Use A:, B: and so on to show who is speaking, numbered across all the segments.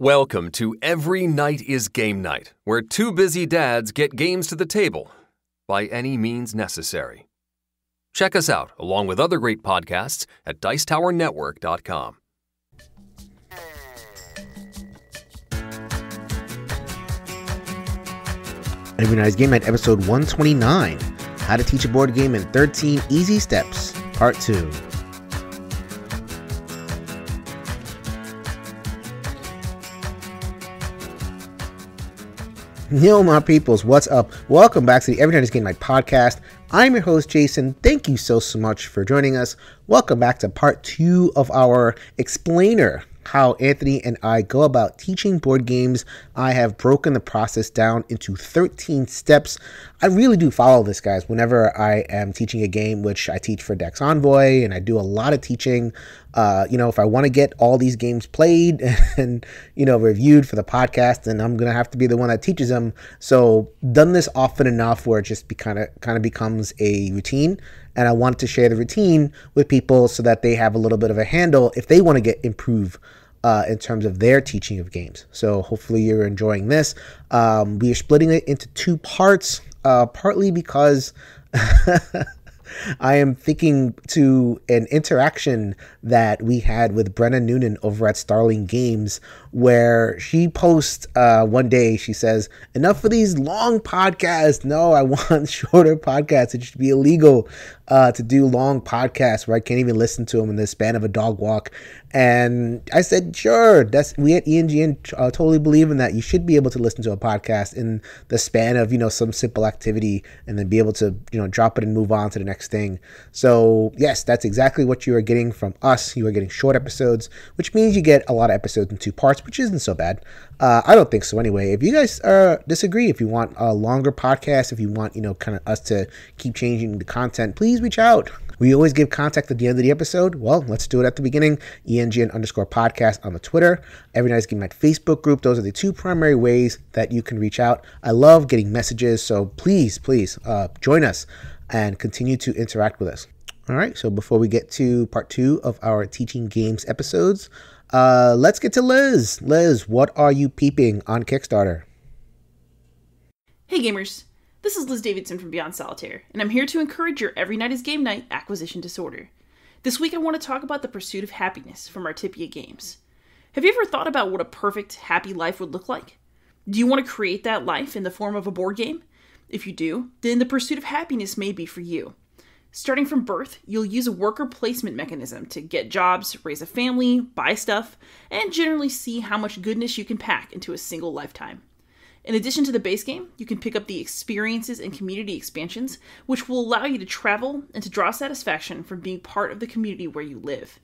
A: Welcome to Every Night is Game Night, where two busy dads get games to the table by any means necessary. Check us out, along with other great podcasts, at Dicetowernetwork.com.
B: Every Night is Game Night, episode 129 How to Teach a Board Game in 13 Easy Steps, Part 2. Yo, my peoples, what's up? Welcome back to the Every Night is Game Night podcast. I'm your host, Jason. Thank you so, so much for joining us. Welcome back to part two of our explainer how Anthony and I go about teaching board games. I have broken the process down into 13 steps. I really do follow this, guys, whenever I am teaching a game, which I teach for Dex Envoy, and I do a lot of teaching. Uh, you know, if I want to get all these games played and, you know, reviewed for the podcast, then I'm going to have to be the one that teaches them. So, done this often enough where it just be kind of kind of becomes a routine and I want to share the routine with people so that they have a little bit of a handle if they want to get improve uh, in terms of their teaching of games. So hopefully you're enjoying this. Um, we are splitting it into two parts, uh, partly because I am thinking to an interaction that we had with Brenna Noonan over at Starling Games, where she posts uh, one day, she says, Enough of these long podcasts. No, I want shorter podcasts. It should be illegal uh, to do long podcasts where I can't even listen to them in the span of a dog walk. And I said, sure, that's we at ENGN uh, totally believe in that. You should be able to listen to a podcast in the span of, you know, some simple activity and then be able to, you know, drop it and move on to the next thing. So, yes, that's exactly what you are getting from us. You are getting short episodes, which means you get a lot of episodes in two parts, which isn't so bad. Uh, I don't think so anyway. If you guys uh, disagree, if you want a longer podcast, if you want, you know, kind of us to keep changing the content, please reach out. We always give contact at the end of the episode. Well, let's do it at the beginning. ENGN underscore podcast on the Twitter. Every Night's Game Night Facebook group. Those are the two primary ways that you can reach out. I love getting messages, so please, please uh, join us and continue to interact with us. All right, so before we get to part two of our teaching games episodes, uh, let's get to Liz. Liz, what are you peeping on Kickstarter?
C: Hey gamers, this is Liz Davidson from Beyond Solitaire, and I'm here to encourage your Every Night is Game Night acquisition disorder. This week I want to talk about the pursuit of happiness from Artipia Games. Have you ever thought about what a perfect, happy life would look like? Do you want to create that life in the form of a board game? If you do, then the pursuit of happiness may be for you. Starting from birth, you'll use a worker placement mechanism to get jobs, raise a family, buy stuff, and generally see how much goodness you can pack into a single lifetime. In addition to the base game, you can pick up the experiences and community expansions, which will allow you to travel and to draw satisfaction from being part of the community where you live.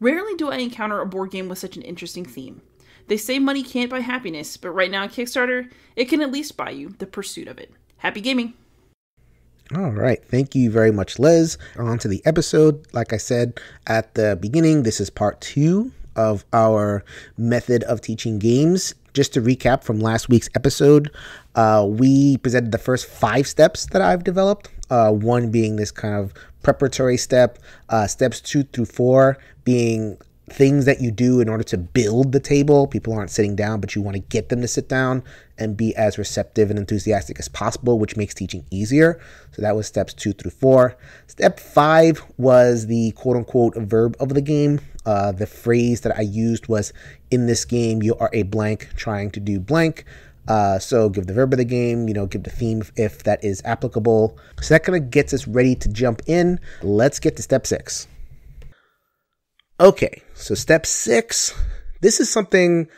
C: Rarely do I encounter a board game with such an interesting theme. They say money can't buy happiness, but right now on Kickstarter, it can at least buy you the pursuit of it. Happy gaming!
B: All right. Thank you very much, Liz. On to the episode. Like I said at the beginning, this is part two of our method of teaching games. Just to recap from last week's episode, uh, we presented the first five steps that I've developed. Uh, one being this kind of preparatory step, uh, steps two through four being things that you do in order to build the table. People aren't sitting down, but you want to get them to sit down and be as receptive and enthusiastic as possible, which makes teaching easier. So that was steps two through four. Step five was the quote unquote verb of the game. Uh, the phrase that I used was in this game, you are a blank trying to do blank. Uh, so give the verb of the game, you know, give the theme if, if that is applicable. So that kind of gets us ready to jump in. Let's get to step six. Okay, so step six. This is something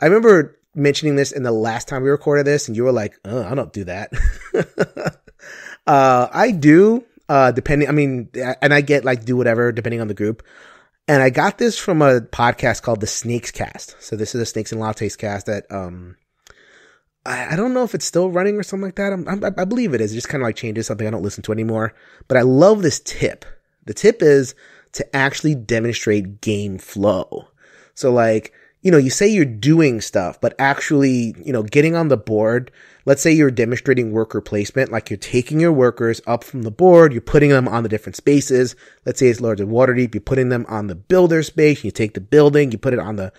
B: I remember mentioning this in the last time we recorded this, and you were like, oh, I don't do that. uh, I do, uh, depending, I mean, and I get like do whatever depending on the group. And I got this from a podcast called the Snakes Cast. So this is a Snakes and Lattes cast that, um, I, I don't know if it's still running or something like that. I'm, I'm, i believe it is. It just kind of like changes something I don't listen to anymore. But I love this tip. The tip is to actually demonstrate game flow. So like, you know, you say you're doing stuff, but actually, you know, getting on the board, let's say you're demonstrating worker placement, like you're taking your workers up from the board, you're putting them on the different spaces. Let's say it's Lords of Waterdeep, you're putting them on the builder space, you take the building, you put it on the,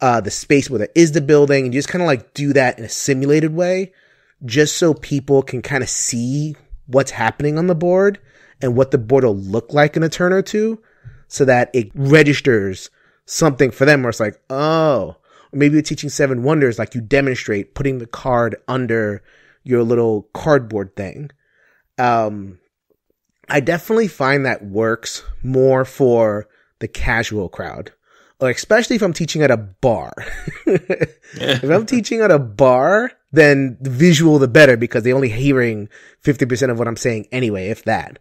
B: uh, the space where there is the building, and you just kind of like do that in a simulated way, just so people can kind of see what's happening on the board and what the board will look like in a turn or two, so that it registers something for them where it's like, oh, maybe you're teaching seven wonders, like you demonstrate putting the card under your little cardboard thing. Um, I definitely find that works more for the casual crowd, or especially if I'm teaching at a bar. if I'm teaching at a bar, then the visual the better because they're only hearing 50% of what I'm saying anyway, if that.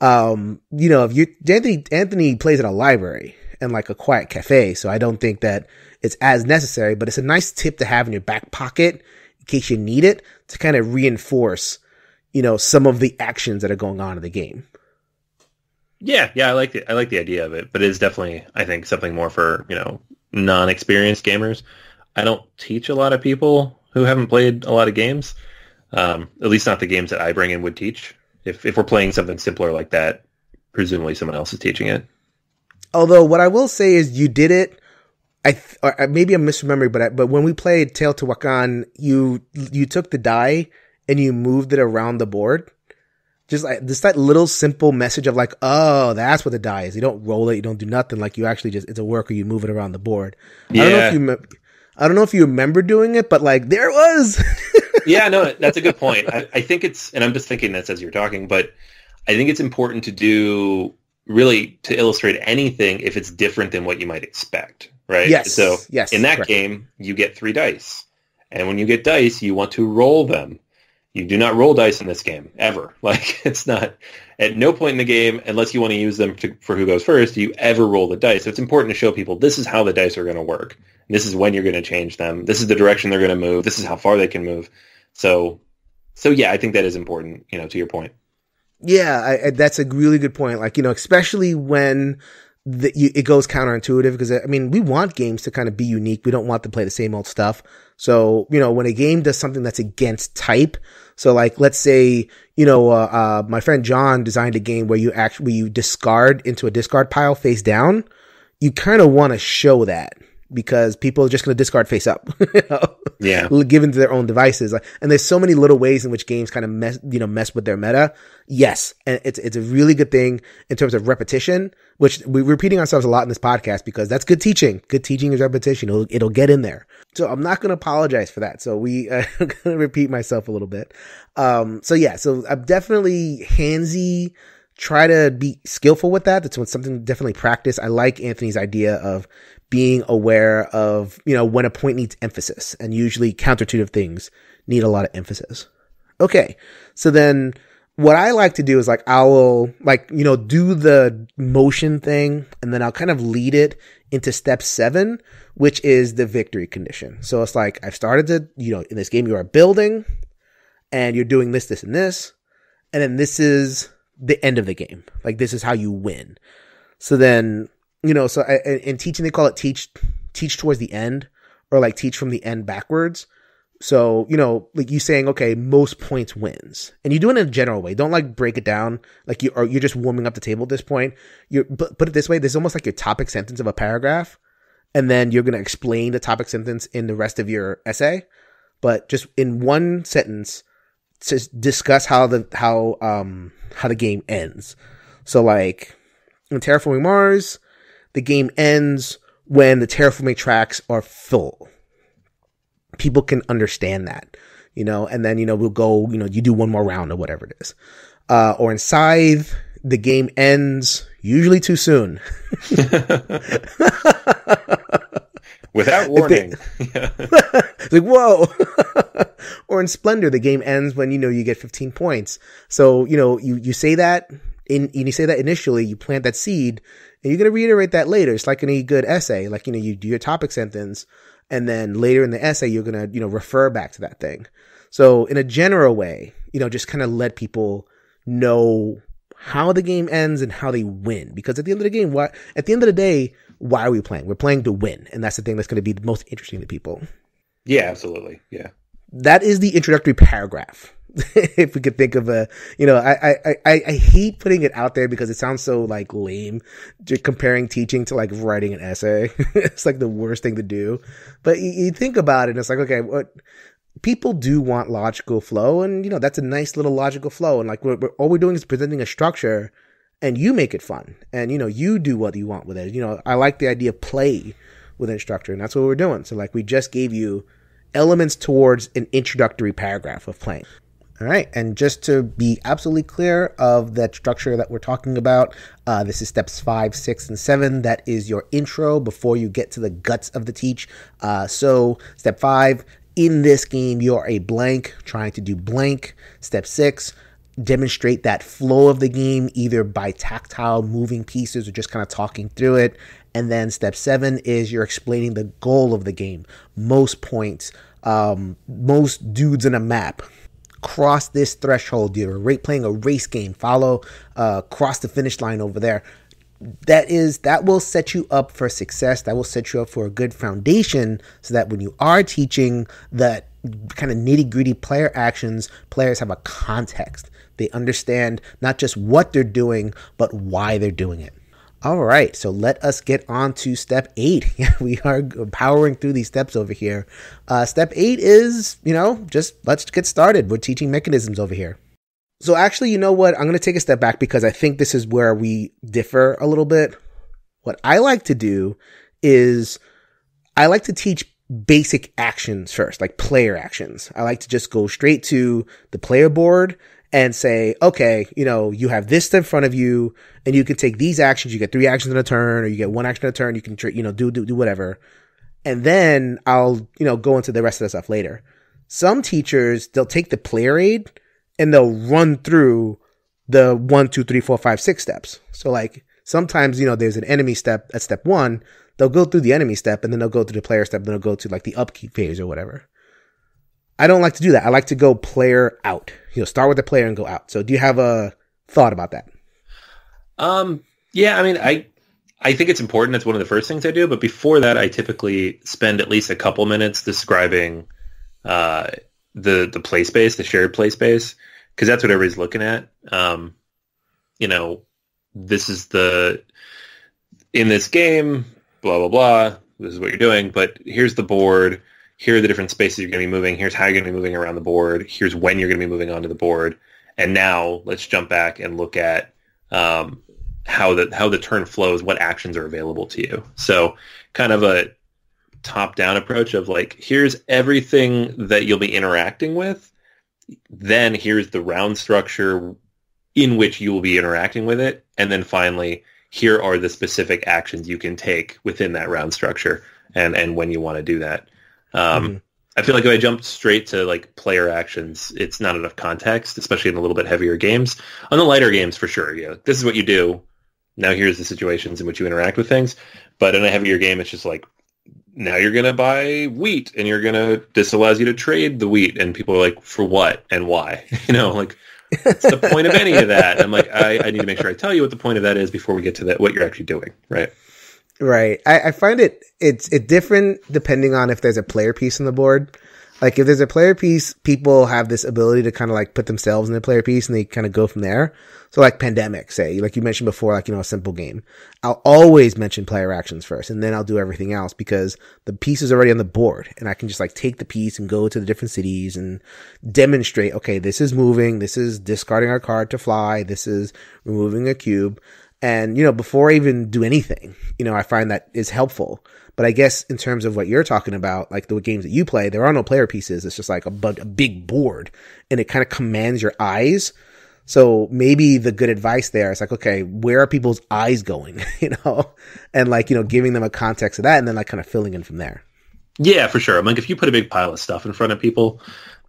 B: Um, you know, if you, Anthony, Anthony plays at a library and like a quiet cafe. So I don't think that it's as necessary, but it's a nice tip to have in your back pocket in case you need it to kind of reinforce, you know, some of the actions that are going on in the game.
D: Yeah, yeah, I like the I like the idea of it, but it is definitely I think something more for you know non-experienced gamers. I don't teach a lot of people who haven't played a lot of games, um, at least not the games that I bring in would teach. If if we're playing something simpler like that, presumably someone else is teaching it.
B: Although what I will say is you did it. I th- or uh, maybe I'm misremembering, but I, but when we played Teotihuacan, you you took the die and you moved it around the board just like just that little simple message of like, oh, that's what the die is. You don't roll it, you don't do nothing. Like you actually just it's a worker. You move it around the board. Yeah. I don't know if you. I don't know if you remember doing it, but like there it was.
D: yeah, no, that's a good point. I, I think it's, and I'm just thinking this as you're talking, but I think it's important to do really to illustrate anything if it's different than what you might expect, right?
B: Yes.
D: So
B: yes,
D: in that correct. game, you get three dice, and when you get dice, you want to roll them you do not roll dice in this game ever. Like it's not at no point in the game, unless you want to use them to, for who goes first, do you ever roll the dice. So it's important to show people this is how the dice are going to work. This is when you're going to change them. This is the direction they're going to move. This is how far they can move. So, so yeah, I think that is important. You know, to your point.
B: Yeah, I, I, that's a really good point. Like you know, especially when the, you, it goes counterintuitive because I mean we want games to kind of be unique. We don't want to play the same old stuff. So you know, when a game does something that's against type so like, let's say, you know, uh, uh, my friend John designed a game where you actually, you discard into a discard pile face down. You kind of want to show that because people are just going to discard face up. you know?
D: Yeah.
B: Given to their own devices. And there's so many little ways in which games kind of mess, you know, mess with their meta. Yes. And it's, it's a really good thing in terms of repetition, which we're repeating ourselves a lot in this podcast because that's good teaching. Good teaching is repetition. It'll, it'll get in there. So I'm not going to apologize for that. So we, uh, I'm going to repeat myself a little bit. Um, so yeah, so I'm definitely handsy try to be skillful with that. That's something definitely practice. I like Anthony's idea of being aware of, you know, when a point needs emphasis and usually counterintuitive things need a lot of emphasis. Okay. So then what I like to do is like, I will like, you know, do the motion thing and then I'll kind of lead it into step seven, which is the victory condition. So it's like, I've started to, you know, in this game, you are building and you're doing this, this, and this. And then this is the end of the game. Like, this is how you win. So then you know, so in teaching they call it teach teach towards the end or like teach from the end backwards. So, you know, like you saying, okay, most points wins. And you do it in a general way. Don't like break it down. Like you, are, you're just warming up the table at this point. You put it this way. There's almost like your topic sentence of a paragraph. And then you're going to explain the topic sentence in the rest of your essay. But just in one sentence, just discuss how the, how, um, how the game ends. So like in Terraforming Mars, the game ends when the terraforming tracks are full. People can understand that, you know, and then, you know, we'll go, you know, you do one more round or whatever it is. Uh, or in Scythe, the game ends usually too soon.
D: Without warning.
B: it's like, whoa. or in Splendor, the game ends when, you know, you get 15 points. So, you know, you, you say that in, you say that initially, you plant that seed, and you're going to reiterate that later. It's like any good essay. Like, you know, you do your topic sentence and then later in the essay, you're going to, you know, refer back to that thing. So in a general way, you know, just kind of let people know how the game ends and how they win. Because at the end of the game, what, at the end of the day, why are we playing? We're playing to win. And that's the thing that's going to be the most interesting to people.
D: Yeah, absolutely. Yeah.
B: That is the introductory paragraph. if we could think of a, you know, I, I, I, I hate putting it out there because it sounds so like lame, just comparing teaching to like writing an essay. it's like the worst thing to do. But you, you think about it and it's like, okay, what people do want logical flow and, you know, that's a nice little logical flow. And like, we're, we're, all we're doing is presenting a structure and you make it fun and, you know, you do what you want with it. You know, I like the idea of play with instructor and that's what we're doing. So like, we just gave you elements towards an introductory paragraph of playing. All right, and just to be absolutely clear of that structure that we're talking about, uh, this is steps five, six, and seven. That is your intro before you get to the guts of the teach. Uh, so, step five, in this game, you're a blank trying to do blank. Step six, demonstrate that flow of the game either by tactile moving pieces or just kind of talking through it. And then step seven is you're explaining the goal of the game. Most points, um, most dudes in a map cross this threshold. You're playing a race game. Follow, uh, cross the finish line over there. That is that will set you up for success. That will set you up for a good foundation, so that when you are teaching that kind of nitty gritty player actions, players have a context. They understand not just what they're doing, but why they're doing it. All right, so let us get on to step eight. we are powering through these steps over here. Uh, step eight is, you know, just let's get started. We're teaching mechanisms over here. So actually, you know what? I'm going to take a step back because I think this is where we differ a little bit. What I like to do is I like to teach basic actions first, like player actions. I like to just go straight to the player board and say, okay, you know, you have this in front of you and you can take these actions. You get three actions in a turn or you get one action in a turn. You can, you know, do, do, do whatever. And then I'll, you know, go into the rest of the stuff later. Some teachers, they'll take the player aid and they'll run through the one, two, three, four, five, six steps. So like sometimes, you know, there's an enemy step at step one. They'll go through the enemy step and then they'll go through the player step. Then they'll go to like the upkeep phase or whatever. I don't like to do that. I like to go player out. You know, start with the player and go out. So do you have a thought about that?
D: Um, yeah, I mean, I I think it's important. It's one of the first things I do. But before that, I typically spend at least a couple minutes describing uh, the the play space, the shared play space, because that's what everybody's looking at. Um, you know, this is the in this game, blah blah blah. This is what you're doing, but here's the board here are the different spaces you're going to be moving. Here's how you're going to be moving around the board. Here's when you're going to be moving onto the board. And now let's jump back and look at um, how the how the turn flows, what actions are available to you. So kind of a top-down approach of like, here's everything that you'll be interacting with. Then here's the round structure in which you will be interacting with it. And then finally, here are the specific actions you can take within that round structure and, and when you want to do that. Um, mm-hmm. I feel like if I jump straight to like player actions, it's not enough context, especially in a little bit heavier games. On the lighter games, for sure, yeah, this is what you do. Now here's the situations in which you interact with things. But in a heavier game, it's just like now you're gonna buy wheat, and you're gonna this allows you to trade the wheat, and people are like, for what and why? you know, like what's the point of any of that? And I'm like, I, I need to make sure I tell you what the point of that is before we get to that what you're actually doing, right?
B: Right. I, I find it it's it different depending on if there's a player piece on the board. Like if there's a player piece, people have this ability to kind of like put themselves in the player piece and they kind of go from there. So like pandemic, say, like you mentioned before, like, you know, a simple game. I'll always mention player actions first and then I'll do everything else because the piece is already on the board and I can just like take the piece and go to the different cities and demonstrate, okay, this is moving. This is discarding our card to fly. This is removing a cube. And, you know, before I even do anything, you know, I find that is helpful. But I guess in terms of what you're talking about, like the games that you play, there are no player pieces. It's just like a, a big board and it kind of commands your eyes. So maybe the good advice there is like, okay, where are people's eyes going? you know, and like, you know, giving them a context of that and then like kind of filling in from there.
D: Yeah, for sure. I'm like, if you put a big pile of stuff in front of people,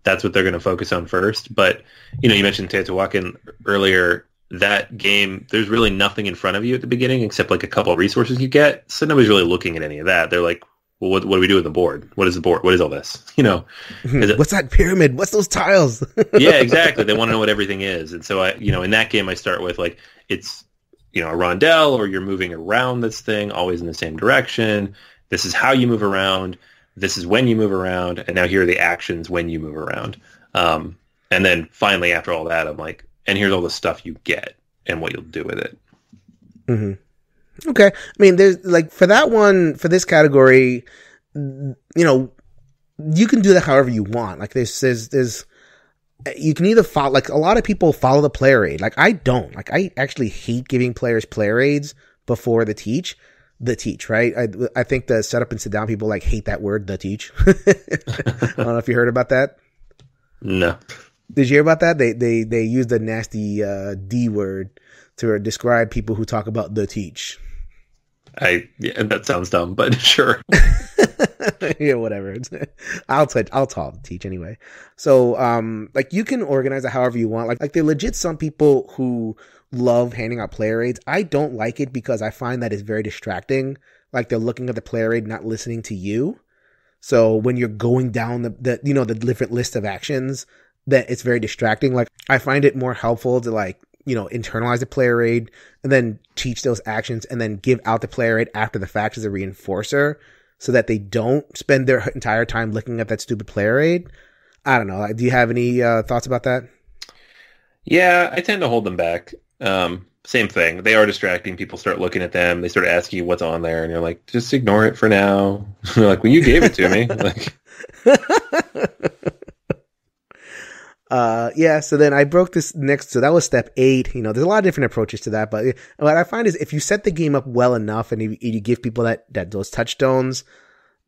D: that's what they're going to focus on first. But, you know, you mentioned Teotihuacan earlier that game, there's really nothing in front of you at the beginning except like a couple of resources you get. So nobody's really looking at any of that. They're like, well, what, what do we do with the board? What is the board? What is all this? You know,
B: it, what's that pyramid? What's those tiles?
D: yeah, exactly. They want to know what everything is. And so I, you know, in that game, I start with like, it's, you know, a rondel or you're moving around this thing always in the same direction. This is how you move around. This is when you move around. And now here are the actions when you move around. Um, And then finally, after all that, I'm like, and here's all the stuff you get and what you'll do with it.
B: Mm-hmm. Okay. I mean, there's like for that one, for this category, you know, you can do that however you want. Like there's, there's, there's, you can either follow, like a lot of people follow the player aid. Like I don't. Like I actually hate giving players player aids before the teach. The teach, right? I, I think the setup and sit down people like hate that word, the teach. I don't know if you heard about that.
D: No.
B: Did you hear about that? They they they use the nasty uh, D word to describe people who talk about the teach.
D: I yeah, that sounds dumb, but sure.
B: yeah, whatever. I'll touch. I'll talk teach anyway. So um like you can organize it however you want. Like like they're legit some people who love handing out player aids. I don't like it because I find that it's very distracting. Like they're looking at the player aid, not listening to you. So when you're going down the, the you know the different list of actions, that it's very distracting. Like I find it more helpful to like you know internalize the player aid and then teach those actions and then give out the player aid after the fact as a reinforcer so that they don't spend their entire time looking at that stupid player aid. I don't know. Like, Do you have any uh, thoughts about that?
D: Yeah, I tend to hold them back. Um, same thing. They are distracting. People start looking at them. They start asking you what's on there, and you're like, just ignore it for now. they're like, well, you gave it to me. like,
B: uh, yeah. So then I broke this next. So that was step eight. You know, there's a lot of different approaches to that, but what I find is if you set the game up well enough and you, you give people that that those touchstones,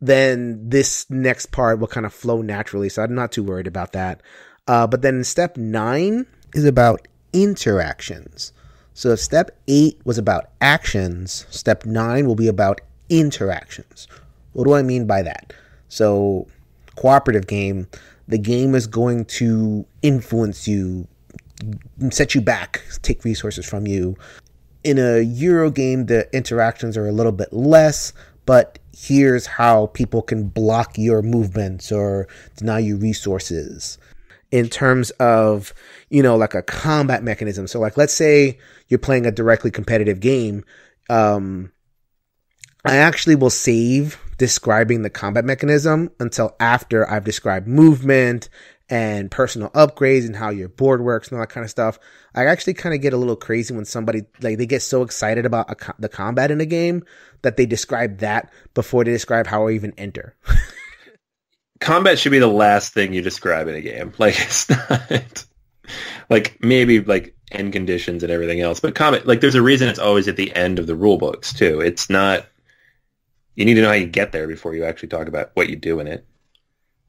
B: then this next part will kind of flow naturally. So I'm not too worried about that. Uh, but then step nine is about interactions. So if step eight was about actions, step nine will be about interactions. What do I mean by that? So, cooperative game, the game is going to influence you, set you back, take resources from you. In a Euro game, the interactions are a little bit less, but here's how people can block your movements or deny you resources in terms of, you know, like a combat mechanism. So like, let's say you're playing a directly competitive game. Um, I actually will save describing the combat mechanism until after I've described movement and personal upgrades and how your board works and all that kind of stuff. I actually kind of get a little crazy when somebody like they get so excited about co- the combat in a game that they describe that before they describe how I even enter.
D: combat should be the last thing you describe in a game. Like it's not like maybe like end conditions and everything else, but combat like there's a reason it's always at the end of the rule books too. It's not you need to know how you get there before you actually talk about what you do in it.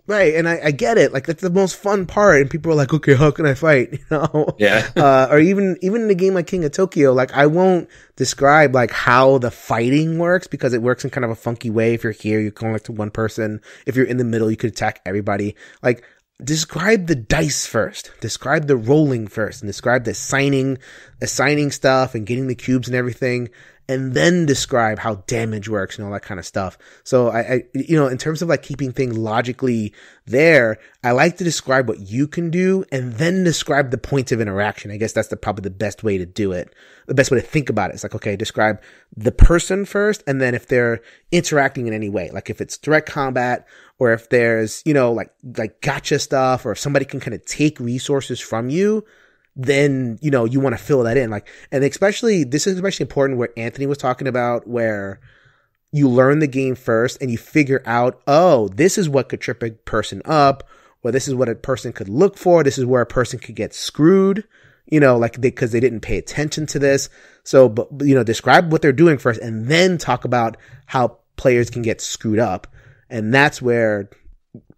B: Right, and I, I get it. Like that's the most fun part, and people are like, "Okay, how can I fight?" You know,
D: yeah.
B: uh, or even even in a game like King of Tokyo, like I won't describe like how the fighting works because it works in kind of a funky way. If you're here, you can only like to one person. If you're in the middle, you could attack everybody. Like describe the dice first, describe the rolling first, and describe the assigning, assigning stuff and getting the cubes and everything and then describe how damage works and all that kind of stuff. So I, I, you know, in terms of like keeping things logically there, I like to describe what you can do and then describe the points of interaction. I guess that's the probably the best way to do it. The best way to think about it. It's like, okay, describe the person first. And then if they're interacting in any way, like if it's direct combat or if there's, you know, like, like gotcha stuff or if somebody can kind of take resources from you, then you know you want to fill that in. Like and especially this is especially important where anthony was talking about where you learn the game first and you figure out oh this is what could trip a person up or this is what a person could look for this is where a person could get screwed you know like because they, they didn't pay attention to this. So but you know describe what they're doing first and then talk about how players can get screwed up and that's where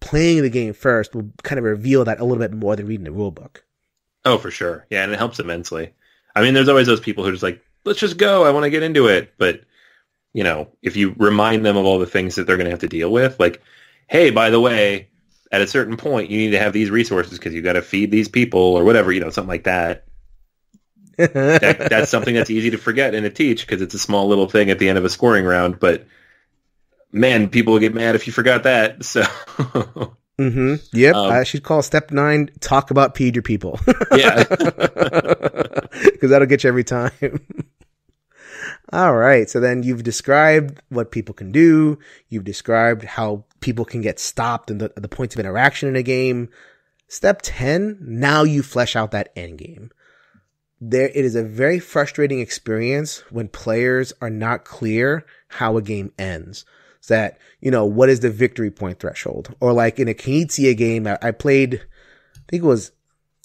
B: playing the game first will kind of reveal that a little bit more than reading the rule book
D: Oh, for sure. Yeah, and it helps immensely. I mean, there's always those people who are just like, let's just go. I want to get into it. But, you know, if you remind them of all the things that they're going to have to deal with, like, hey, by the way, at a certain point, you need to have these resources because you got to feed these people or whatever, you know, something like that. that. That's something that's easy to forget and to teach because it's a small little thing at the end of a scoring round. But man, people will get mad if you forgot that. So
B: Mm-hmm. Yep. Um, I should call step nine. Talk about feed your people.
D: yeah.
B: Because that'll get you every time. All right. So then you've described what people can do. You've described how people can get stopped and the, the points of interaction in a game. Step 10, now you flesh out that end game. There, it is a very frustrating experience when players are not clear how a game ends. So that, you know, what is the victory point threshold? Or like in a Knizia game, I, I played, I think it was,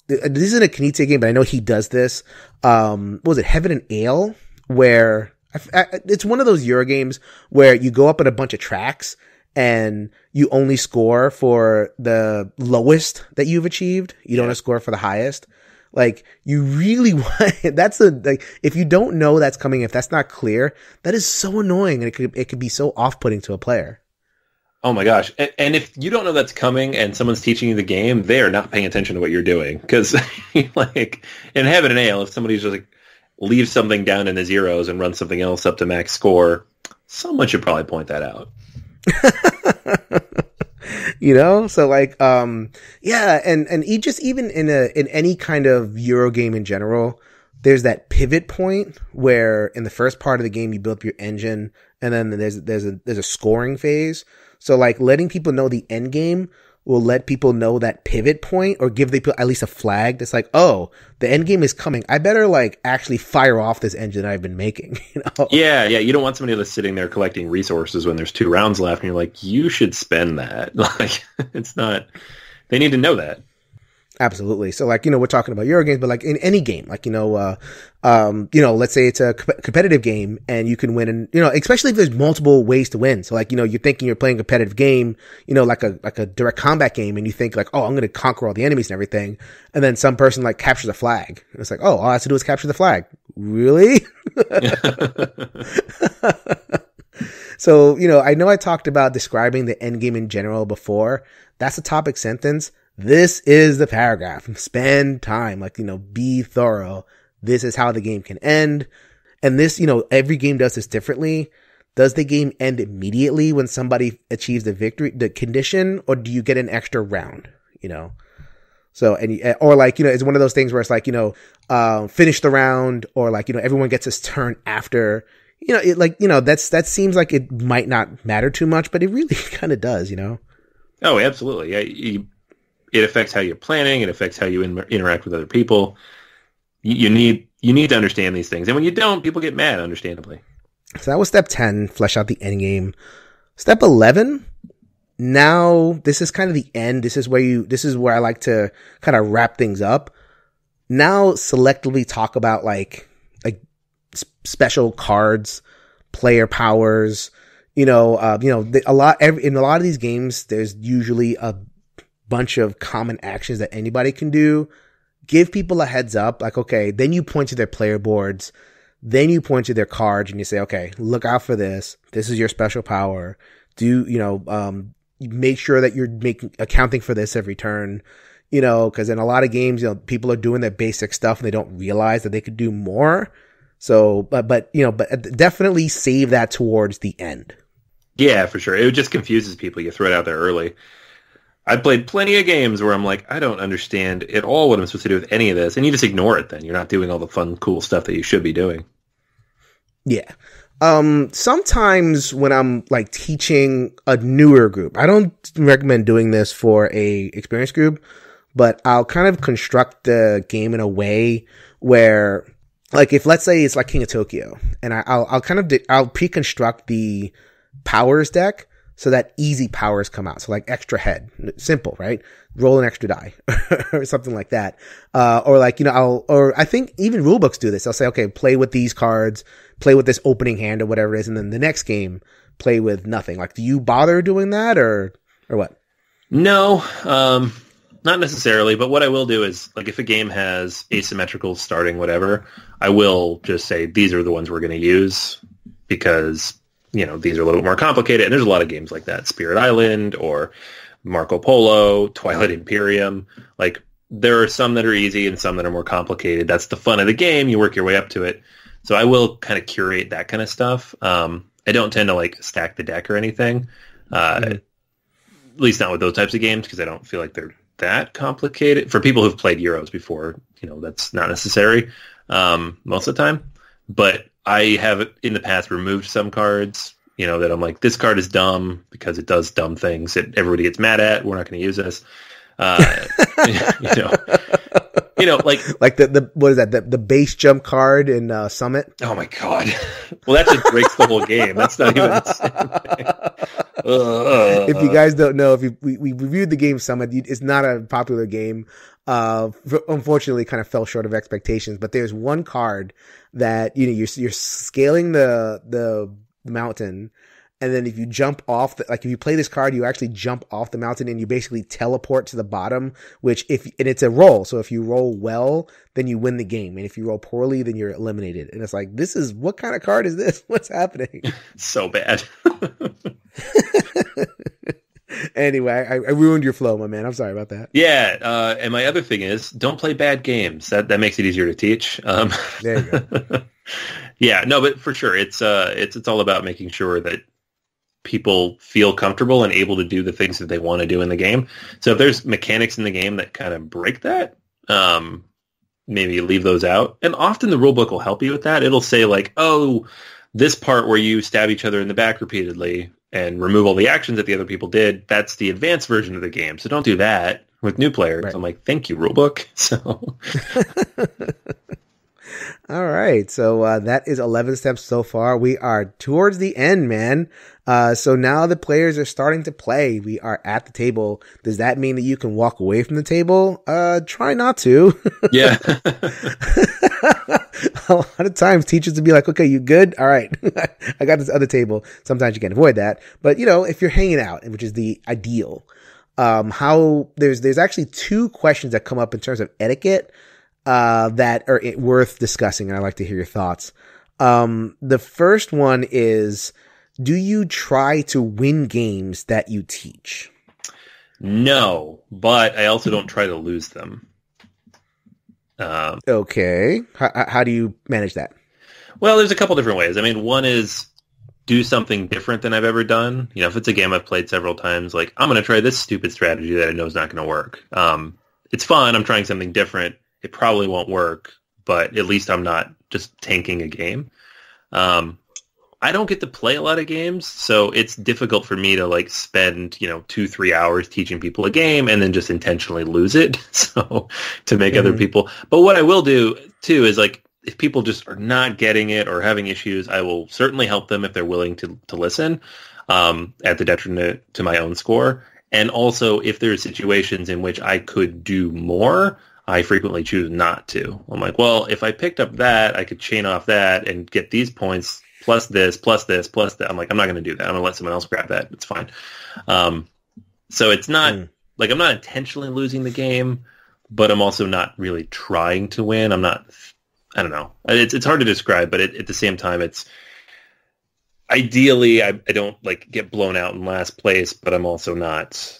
B: this isn't a Knizia game, but I know he does this. Um, was it Heaven and Ale? Where I, I, it's one of those Euro games where you go up on a bunch of tracks and you only score for the lowest that you've achieved. You don't score for the highest. Like you really want that's the like if you don't know that's coming, if that's not clear, that is so annoying and it could it could be so off putting to a player.
D: Oh my gosh! And, and, if you don't know that's coming, and someone's teaching you the game, they are not paying attention to what you're doing. Because, like in Heaven and Ale, if somebody's just like leaves something down in the zeros and runs something else up to max score, someone should probably point that out.
B: you know? So like um yeah and and just even in a in any kind of euro game in general there's that pivot point where in the first part of the game you build up your engine and then there's there's a there's a scoring phase. So like letting people know the end game will let people know that pivot point or give the at least a flag that's like, oh, the end game is coming. I better like actually fire off this engine I've been making. You know?
D: Yeah, yeah. You don't want somebody that's sitting there collecting resources when there's two rounds left, and you're like, you should spend that. Like, it's not. They need to know that.
B: Absolutely. So like, you know, we're talking about Euro games, but like in any game, like, you know, uh, um, you know, let's say it's a comp- competitive game and you can win and, you know, especially if there's multiple ways to win. So like, you know, you're thinking you're playing a competitive game, you know, like a, like a direct combat game and you think like, oh, I'm going to conquer all the enemies and everything. And then some person like captures a flag. And it's like, oh, all I have to do is capture the flag. Really? so, you know, I know I talked about describing the end game in general before. That's a topic sentence this is the paragraph. Spend time, like, you know, be thorough. This is how the game can end. And this, you know, every game does this differently. Does the game end immediately when somebody achieves the victory, the condition, or do you get an extra round? You know? So, and, or like, you know, it's one of those things where it's like, you know, uh, finish the round, or like, you know, everyone gets his turn after, you know, it like, you know, that's, that seems like it might not matter too much, but it really kind of does, you know?
D: Oh, absolutely. Yeah. You, it affects how you're planning. It affects how you in- interact with other people. You, you, need you need to understand these things, and when you don't, people get mad. Understandably.
B: So that was step ten. Flesh out the end game. Step eleven. Now this is kind of the end. This is where you. This is where I like to kind of wrap things up. Now selectively talk about like like special cards, player powers. You know, uh, you know, a lot in a lot of these games, there's usually a bunch of common actions that anybody can do. Give people a heads up, like, okay, then you point to their player boards, then you point to their cards and you say, okay, look out for this. This is your special power. Do, you know, um, make sure that you're making, accounting for this every turn, you know, cause in a lot of games, you know, people are doing their basic stuff and they don't realize that they could do more. So, but, but, you know, but definitely save that towards the end.
D: Yeah, for sure. It just confuses people. You throw it out there early. I've played plenty of games where I'm like, I don't understand at all what I'm supposed to do with any of this, and you just ignore it. Then you're not doing all the fun, cool stuff that you should be doing.
B: Yeah. Um, sometimes when I'm like teaching a newer group, I don't recommend doing this for a experienced group, but I'll kind of construct the game in a way where, like, if let's say it's like King of Tokyo, and I, will I'll kind of I'll pre-construct the powers deck so that easy powers come out. So like extra head, simple, right? Roll an extra die or something like that. Uh, or like, you know, I'll, or I think even rulebooks do this. I'll say, okay, play with these cards, play with this opening hand or whatever it is. And then the next game, play with nothing. Like, do you bother doing that or, or what?
D: No, um, not necessarily, but what I will do is like if a game has asymmetrical starting whatever, I will just say these are the ones we're going to use because you know, these are a little bit more complicated. And there's a lot of games like that, Spirit Island or Marco Polo, Twilight Imperium. Like there are some that are easy and some that are more complicated. That's the fun of the game. You work your way up to it. So I will kind of curate that kind of stuff. Um, I don't tend to like stack the deck or anything. Uh, mm-hmm. At least not with those types of games because I don't feel like they're that complicated. For people who've played Euros before, you know, that's not necessary um, most of the time. But I have in the past removed some cards, you know, that I'm like, this card is dumb because it does dumb things that everybody gets mad at. We're not going to use this. Uh, you know, you know, like
B: like the the what is that the the base jump card in uh, Summit?
D: Oh my god! Well, that just breaks the whole game. That's not even.
B: if you guys don't know, if you, we, we reviewed the game Summit, it's not a popular game. Uh, unfortunately, kind of fell short of expectations. But there's one card that you know you're you're scaling the the mountain and then if you jump off the, like if you play this card you actually jump off the mountain and you basically teleport to the bottom which if and it's a roll. So if you roll well then you win the game. And if you roll poorly then you're eliminated. And it's like this is what kind of card is this? What's happening?
D: So bad
B: anyway I, I, ruined your flow my man i'm sorry about that
D: yeah uh, and my other thing is don't play bad games that that makes it easier to teach um,
B: there you go
D: yeah no but for sure it's uh it's it's all about making sure that people feel comfortable and able to do the things that they want to do in the game. So if there's mechanics in the game that kind of break that, um, maybe leave those out. And often the rulebook will help you with that. It'll say like, oh, this part where you stab each other in the back repeatedly and remove all the actions that the other people did, that's the advanced version of the game. So don't do that with new players. Right. I'm like, thank you, rulebook. So
B: All right. So uh, that is 11 steps so far. We are towards the end, man. Uh, so now the players are starting to play. We are at the table. Does that mean that you can walk away from the table? Uh, try not to.
D: Yeah.
B: a lot of times teachers would be like, okay, you good? All right. I got this other table. Sometimes you can't avoid that. But you know, if you're hanging out, which is the ideal, um, how there's, there's actually two questions that come up in terms of etiquette, uh, that are worth discussing. And I'd like to hear your thoughts. Um, the first one is, do you try to win games that you teach?
D: No, but I also don't try to lose them.
B: Um, okay. How, how do you manage that?
D: Well, there's a couple different ways. I mean, one is do something different than I've ever done. You know, if it's a game I've played several times, like I'm going to try this stupid strategy that I know is not going to work. Um, it's fun. I'm trying something different. It probably won't work, but at least I'm not just tanking a game. Um, I don't get to play a lot of games, so it's difficult for me to like spend, you know, two, three hours teaching people a game and then just intentionally lose it. So to make mm-hmm. other people. But what I will do too is like if people just are not getting it or having issues, I will certainly help them if they're willing to to listen, um, at the detriment to my own score. And also if there are situations in which I could do more, I frequently choose not to. I'm like, well, if I picked up that, I could chain off that and get these points plus this, plus this, plus that. I'm like, I'm not going to do that. I'm going to let someone else grab that. It's fine. Um, so it's not mm. like I'm not intentionally losing the game, but I'm also not really trying to win. I'm not. I don't know. It's it's hard to describe, but it, at the same time, it's ideally I, I don't like get blown out in last place, but I'm also not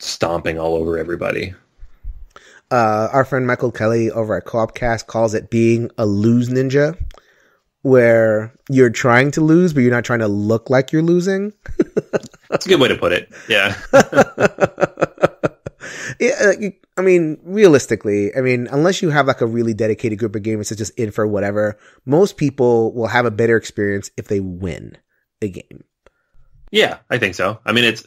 D: stomping all over everybody.
B: Uh, our friend Michael Kelly over at Co-opcast calls it being a lose ninja where you're trying to lose, but you're not trying to look like you're losing.
D: That's a good way to put it. Yeah.
B: yeah. I mean, realistically, I mean, unless you have like a really dedicated group of gamers that's just in for whatever, most people will have a better experience if they win a game.
D: Yeah, I think so. I mean, it's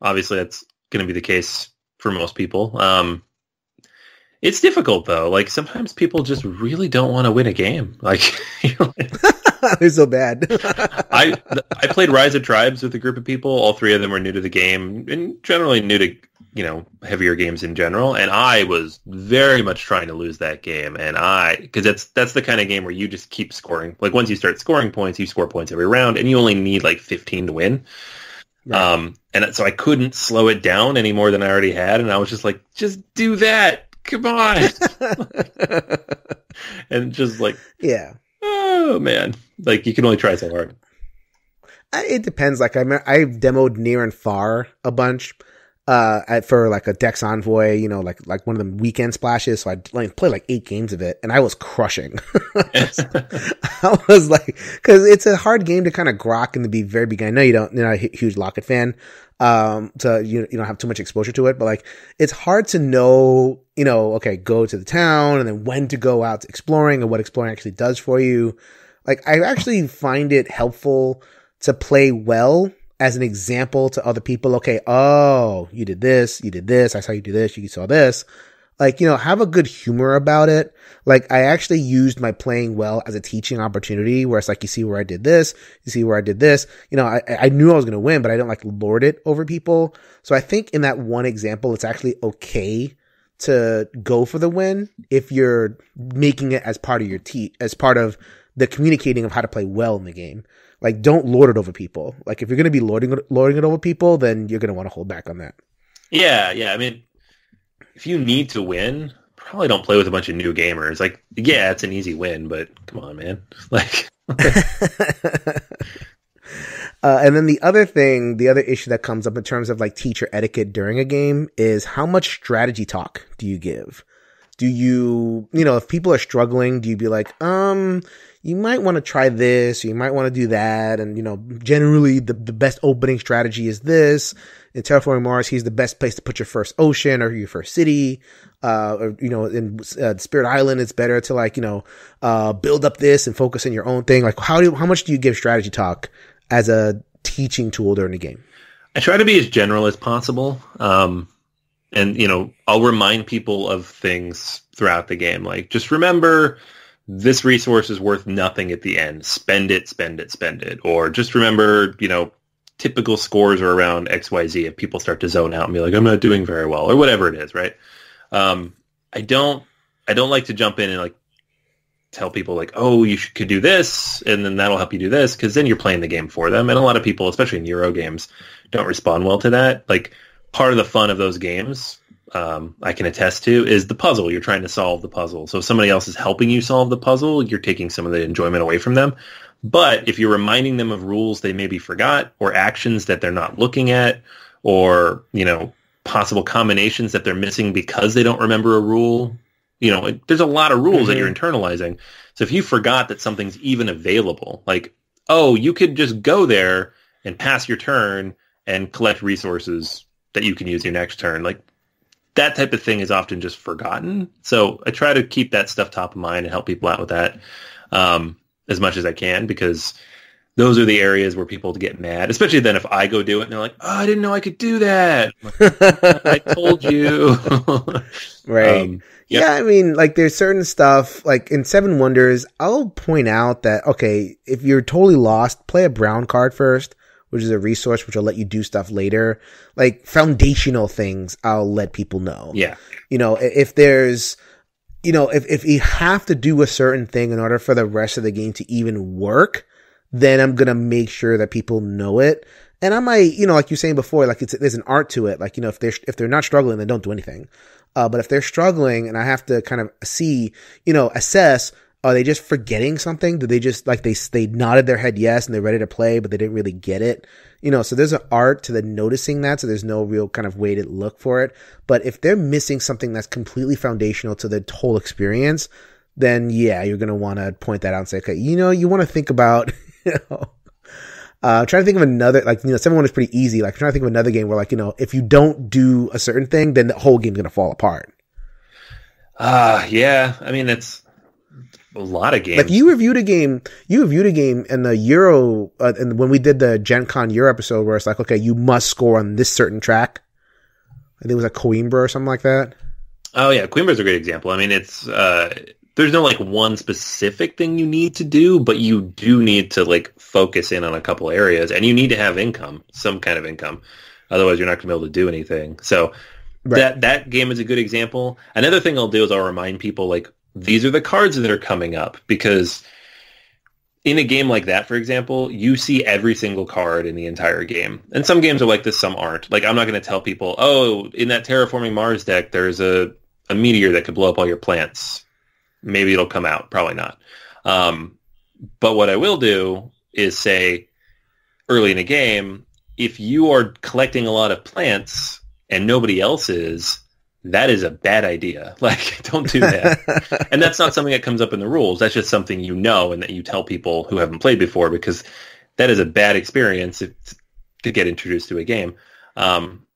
D: obviously that's going to be the case for most people. Um, it's difficult though. Like sometimes people just really don't want to win a game. Like
B: they're so bad.
D: I I played Rise of Tribes with a group of people. All three of them were new to the game and generally new to you know heavier games in general. And I was very much trying to lose that game. And I because that's that's the kind of game where you just keep scoring. Like once you start scoring points, you score points every round, and you only need like 15 to win. Right. Um, and so I couldn't slow it down any more than I already had, and I was just like, just do that come on. and just like,
B: yeah.
D: Oh man. Like you can only try so hard.
B: It depends. Like I, I've demoed near and far a bunch, uh, for like a Dex Envoy, you know, like, like one of the weekend splashes. So I like, played like eight games of it and I was crushing. I was like, cause it's a hard game to kind of grok in the be very beginning. I know you don't, you're not a huge Laukat fan, um, so you you don't have too much exposure to it, but like it's hard to know, you know, okay, go to the town and then when to go out exploring and what exploring actually does for you. Like I actually find it helpful to play well as an example to other people. Okay, oh, you did this, you did this, I saw you do this, you saw this. Like, you know, have a good humor about it. Like, I actually used my playing well as a teaching opportunity where it's like, you see where I did this, you see where I did this. You know, I, I knew I was going to win, but I didn't like lord it over people. So I think in that one example, it's actually okay to go for the win if you're making it as part of your te- as part of the communicating of how to play well in the game. Like, don't lord it over people. Like, if you're going to be lording lording it over people, then you're going to want to hold back on that.
D: Yeah, yeah. I mean, if you need to win, probably don't play with a bunch of new gamers. Like, yeah, it's an easy win, but come on, man. Like.
B: Uh, and then the other thing, the other issue that comes up in terms of like teacher etiquette during a game is how much strategy talk do you give? Do you, you know, if people are struggling, do you be like, um, you might want to try this, you might want to do that. And, you know, generally the, the best opening strategy is this. In Terraforming Mars, he's the best place to put your first ocean or your first city. Uh, or, you know, in uh, Spirit Island, it's better to like, you know, uh, build up this and focus on your own thing. Like, how do, how much do you give strategy talk as a teaching tool during the game?
D: I try to be as general as possible. Um, and, you know, I'll remind people of things throughout the game. Like, just remember this resource is worth nothing at the end. Spend it, spend it, spend it. Or just remember, you know, typical scores are around XYZ if people start to zone out and be like, I'm not doing very well or whatever it is, right? Um, I don't I don't like to jump in and like tell people like, oh, you should, could do this, and then that'll help you do this, because then you're playing the game for them. And a lot of people, especially in Euro games, don't respond well to that. Like part of the fun of those games um, I can attest to is the puzzle. You're trying to solve the puzzle. So if somebody else is helping you solve the puzzle, you're taking some of the enjoyment away from them. But if you're reminding them of rules they maybe forgot or actions that they're not looking at or, you know, possible combinations that they're missing because they don't remember a rule, you know, it, there's a lot of rules mm-hmm. that you're mm-hmm. internalizing. So if you forgot that something's even available, like, oh, you could just go there and pass your turn and collect resources that you can use your next turn. Like that type of thing is often just forgotten. So I try to keep that stuff top of mind and help people out with that um, as much as I can because those are the areas where people get mad, especially then if I go do it and they're like, "Oh, I didn't know I could do that." I told you.
B: right. Um, yep. Yeah, I mean, like there's certain stuff like in Seven Wonders, I'll point out that okay, if you're totally lost, play a brown card first which is a resource which will let you do stuff later. Like foundational things, I'll let people know.
D: Yeah.
B: You know, if there's, you know, if, if you have to do a certain thing in order for the rest of the game to even work, then I'm going to make sure that people know it. And I might, you know, like you're saying before, like it's, there's an art to it. Like, you know, if they're, if they're not struggling, then don't do anything. Uh, but if they're struggling and I have to kind of see, you know, assess, are they just forgetting something? Do they just like they they nodded their head yes and they're ready to play, but they didn't really get it? You know, so there's an art to the noticing that, so there's no real kind of way to look for it. But if they're missing something that's completely foundational to the whole experience, then yeah, you're gonna want to point that out and say, okay, you know, you want to think about, you know. Uh, trying to think of another, like, you know, Seven Wonders is pretty easy. Like, I'm trying to think of another game where, like, you know, if you don't do a certain thing, then the whole game's going to fall apart.
D: Uh, yeah. I mean, it's, a lot of games.
B: Like you reviewed a game, you reviewed a game in the Euro, uh, and when we did the Gen Con Euro episode, where it's like, okay, you must score on this certain track. I think it was like Coimbra or something like that.
D: Oh yeah, Coimbra is a great example. I mean, it's uh, there's no like one specific thing you need to do, but you do need to like focus in on a couple areas, and you need to have income, some kind of income. Otherwise, you're not going to be able to do anything. So right. that that game is a good example. Another thing I'll do is I'll remind people like these are the cards that are coming up because in a game like that, for example, you see every single card in the entire game. And some games are like this, some aren't. Like I'm not going to tell people, oh, in that Terraforming Mars deck, there's a, a meteor that could blow up all your plants. Maybe it'll come out. Probably not. Um, but what I will do is say early in a game, if you are collecting a lot of plants and nobody else is, that is a bad idea. Like, don't do that. and that's not something that comes up in the rules. That's just something you know and that you tell people who haven't played before because that is a bad experience to get introduced to a game. Um,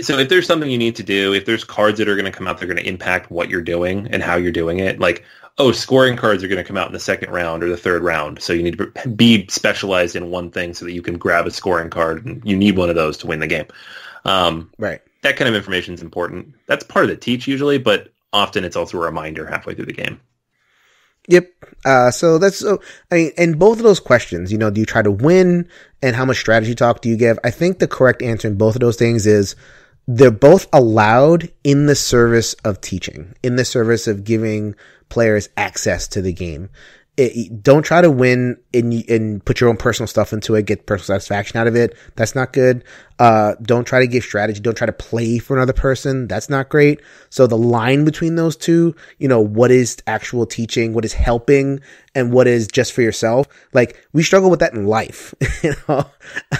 D: so if there's something you need to do, if there's cards that are going to come out, they're going to impact what you're doing and how you're doing it. Like, oh, scoring cards are going to come out in the second round or the third round. So you need to be specialized in one thing so that you can grab a scoring card. And you need one of those to win the game. Um,
B: right.
D: That kind of information is important. That's part of the teach usually, but often it's also a reminder halfway through the game.
B: Yep. Uh, so that's so. I mean, in both of those questions, you know, do you try to win, and how much strategy talk do you give? I think the correct answer in both of those things is they're both allowed in the service of teaching, in the service of giving players access to the game it, don't try to win and, and put your own personal stuff into it, get personal satisfaction out of it. That's not good. Uh, don't try to give strategy. Don't try to play for another person. That's not great. So the line between those two, you know, what is actual teaching, what is helping, and what is just for yourself. Like we struggle with that in life. you know,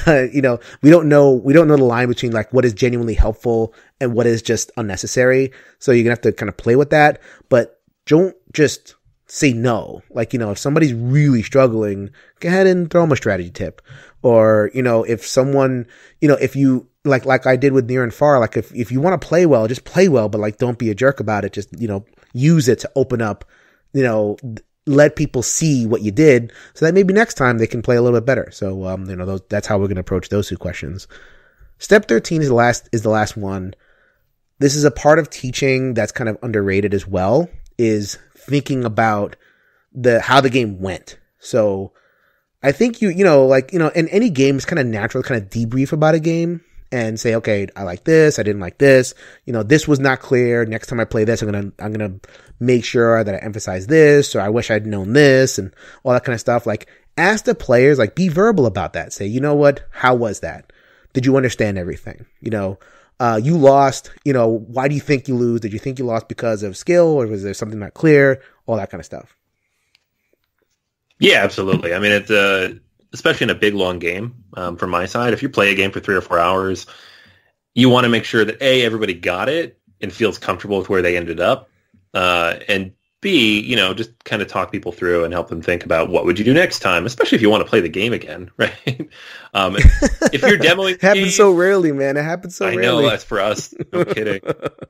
B: uh, you know, we don't know, we don't know the line between like what is genuinely helpful and what is just unnecessary. So you're gonna have to kind of play with that, but don't just say no. Like, you know, if somebody's really struggling, go ahead and throw them a strategy tip. Or, you know, if someone, you know, if you, like, like I did with Near and Far, like if, if you want to play well, just play well, but like don't be a jerk about it. Just, you know, use it to open up, you know, let people see what you did so that maybe next time they can play a little bit better. So, um, you know, those, that's how we're going to approach those two questions. Step 13 is the last, is the last one. This is a part of teaching that's kind of underrated as well is thinking about the how the game went. So I think you you know like you know in any game it's kind of natural to kind of debrief about a game and say okay I like this I didn't like this. You know this was not clear. Next time I play this I'm gonna I'm gonna make sure that I emphasize this or I wish I'd known this and all that kind of stuff. Like ask the players like be verbal about that. Say you know what? How was that? Did you understand everything? You know uh, you lost, you know, why do you think you lose? Did you think you lost because of skill or was there something not clear? All that kind of stuff.
D: Yeah, absolutely. I mean, it's uh, especially in a big long game um, from my side. If you play a game for three or four hours, you want to make sure that a everybody got it and feels comfortable with where they ended up, uh, and B, you know, just kind of talk people through and help them think about what would you do next time, especially if you want to play the game again, right? Um, if you're demoing,
B: it happens game, so rarely, man. It happens so
D: I
B: rarely.
D: know that's for us. No kidding.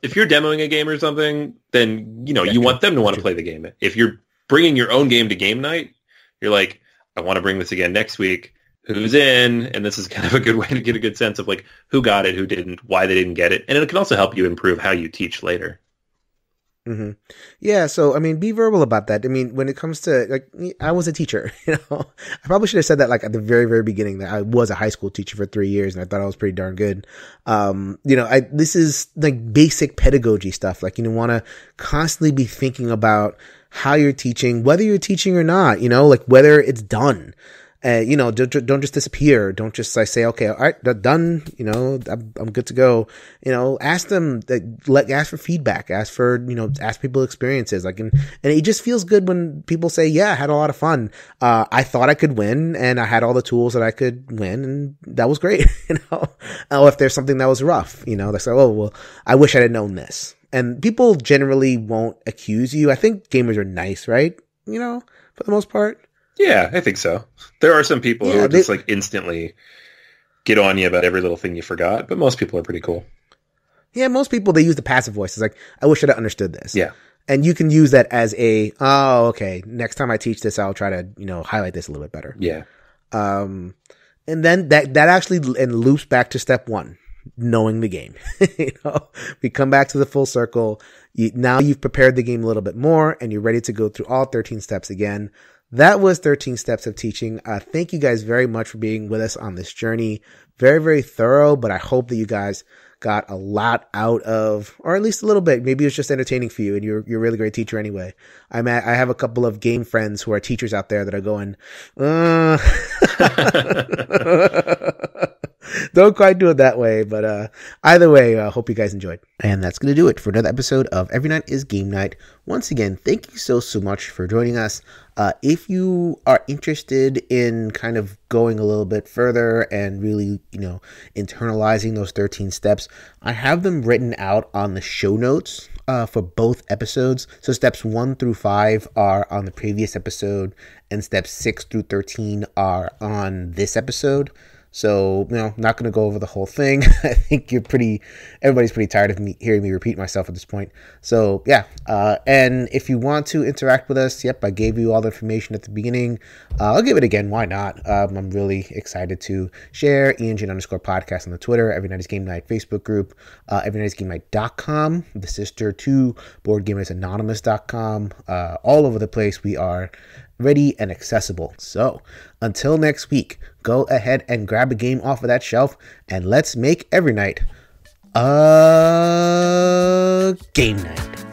D: if you're demoing a game or something, then you know yeah, you want them to want to play the game. If you're bringing your own game to game night, you're like, I want to bring this again next week. Who's in? And this is kind of a good way to get a good sense of like who got it, who didn't, why they didn't get it, and it can also help you improve how you teach later.
B: Mm-hmm. Yeah, so I mean, be verbal about that. I mean, when it comes to like, I was a teacher. You know, I probably should have said that like at the very, very beginning that I was a high school teacher for three years, and I thought I was pretty darn good. Um, you know, I this is like basic pedagogy stuff. Like, you want to constantly be thinking about how you're teaching, whether you're teaching or not. You know, like whether it's done uh, you know, don't, don't just disappear. Don't just like say, okay, all right, done. You know, I'm, I'm good to go. You know, ask them, let, ask for feedback, ask for, you know, ask people experiences. Like, and, and it just feels good when people say, yeah, I had a lot of fun. Uh, I thought I could win and I had all the tools that I could win and that was great. you know, oh, if there's something that was rough, you know, they say, oh, well, I wish I'd known this. And people generally won't accuse you. I think gamers are nice, right? You know, for the most part.
D: Yeah, I think so. There are some people yeah, who they, just like instantly get on you about every little thing you forgot, but most people are pretty cool.
B: Yeah, most people they use the passive voice. It's like, I wish I'd understood this.
D: Yeah.
B: And you can use that as a, oh, okay, next time I teach this, I'll try to, you know, highlight this a little bit better.
D: Yeah.
B: Um, and then that, that actually and loops back to step one, knowing the game. you know, we come back to the full circle. You, now you've prepared the game a little bit more and you're ready to go through all 13 steps again. That was 13 steps of teaching. Uh, thank you guys very much for being with us on this journey. Very, very thorough, but I hope that you guys got a lot out of, or at least a little bit. Maybe it was just entertaining for you and you're, you're a really great teacher anyway. I'm at, I have a couple of game friends who are teachers out there that are going, uh, don't quite do it that way, but, uh, either way, I uh, hope you guys enjoyed. And that's going to do it for another episode of Every Night is Game Night. Once again, thank you so, so much for joining us. Uh, if you are interested in kind of going a little bit further and really, you know, internalizing those 13 steps, I have them written out on the show notes uh, for both episodes. So steps one through five are on the previous episode, and steps six through 13 are on this episode. So, you know, not going to go over the whole thing. I think you're pretty, everybody's pretty tired of me hearing me repeat myself at this point. So, yeah. Uh, and if you want to interact with us, yep, I gave you all the information at the beginning. Uh, I'll give it again. Why not? Um, I'm really excited to share ENGN underscore podcast on the Twitter, Every Night is Game Night Facebook group, uh, everynightisgamenight.com, the sister to boardgamersanonymous.com. Uh, all over the place, we are ready and accessible. So, until next week, go ahead and grab a game off of that shelf and let's make every night a game night.